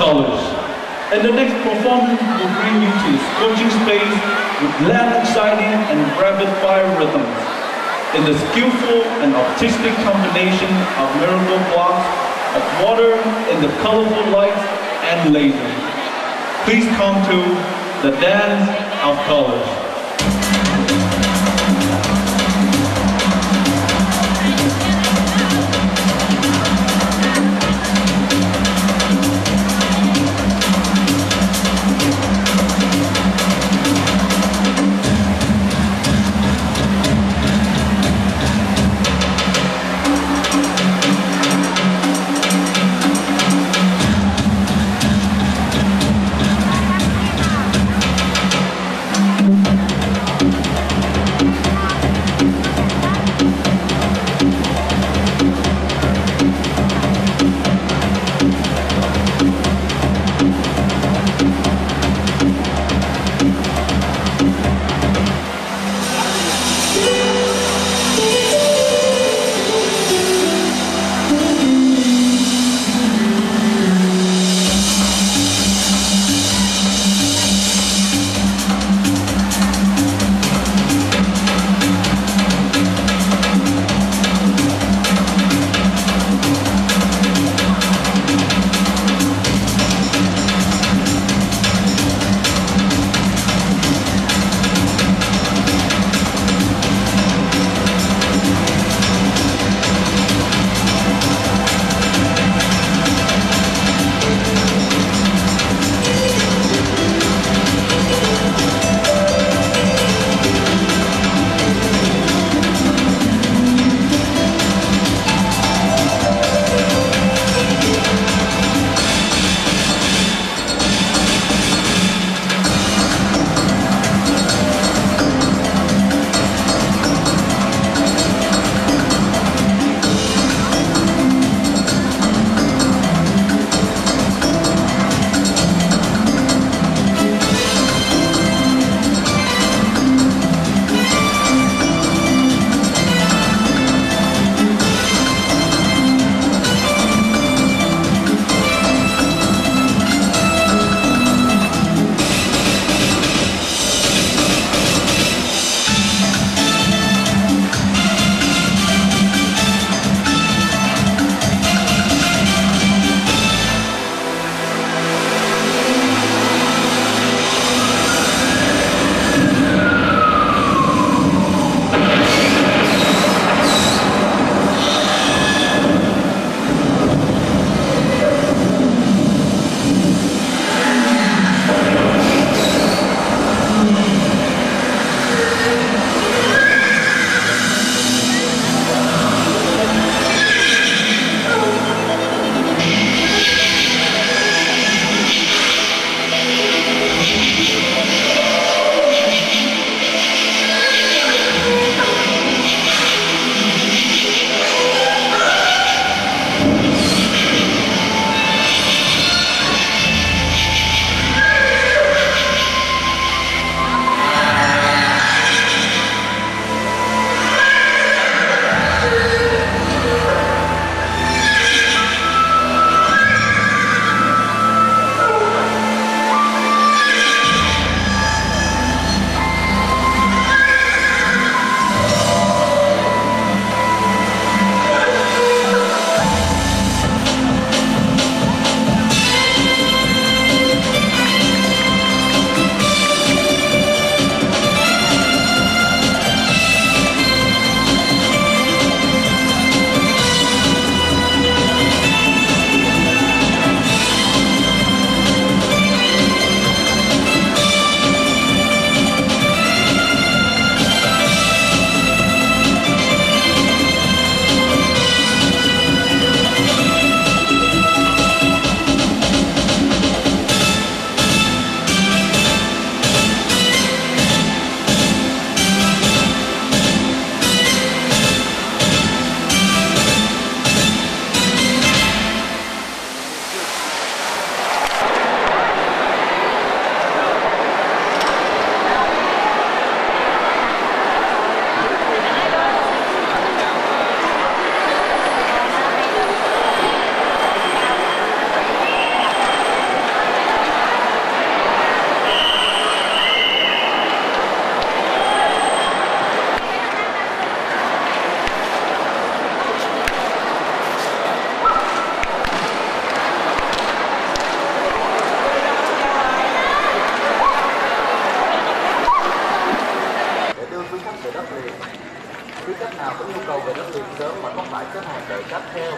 colors. And the next performance will bring you to a scorching space with loud, exciting, and rapid-fire rhythms. In the skillful and artistic combination of miracle blocks of water and the colorful lights and lasers. Please come to the Dance of Colors. Rất liền sớm mà không phải xếp hàng đợi cấp theo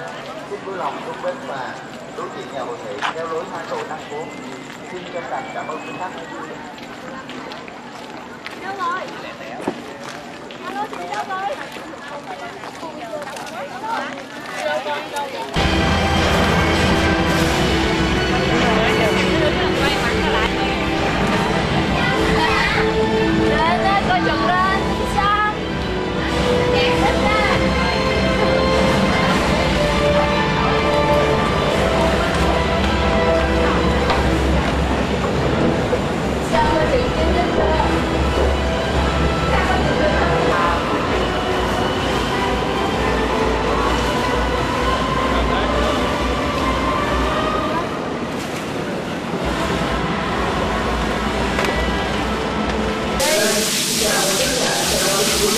xin vui lòng xuống bến và đối diện nhà hội nghị theo lối hai cầu năm phố xin chân thành cảm ơn quý khách Đâu rồi? Alo chị đâu rồi? Đâu rồi, đâu rồi? Lên lên, coi chừng lên,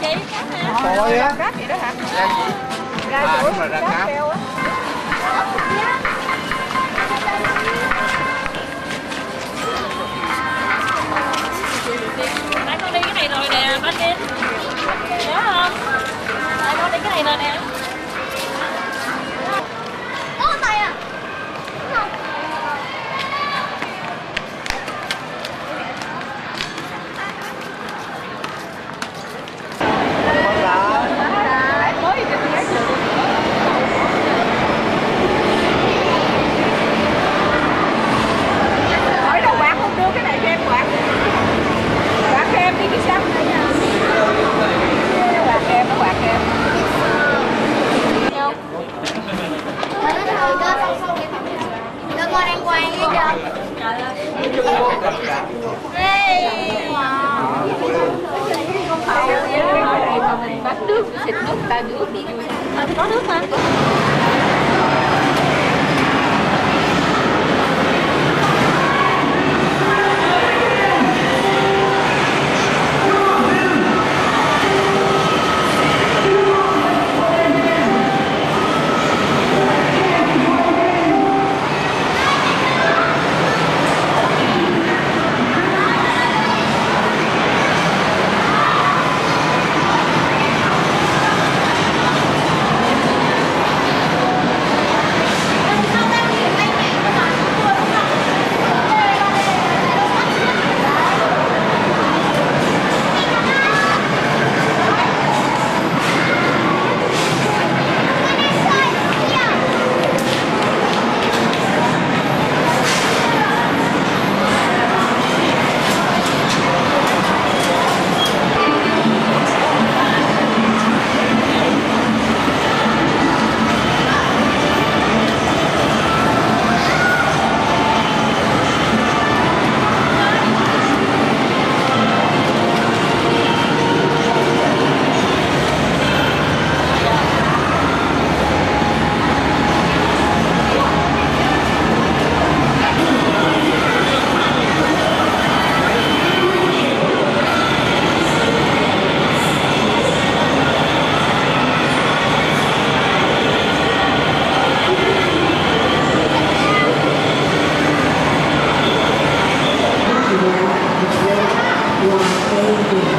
đẹp quá. Thôi á đó hả? Ra gì? Ra À, chỗ đúng rồi, ra cát. keo á. Nãy con đi cái này rồi nè, con đi. Nhớ không? Nãy con đi cái này rồi nè. Không vậy đó, Hallelujah. You are saved.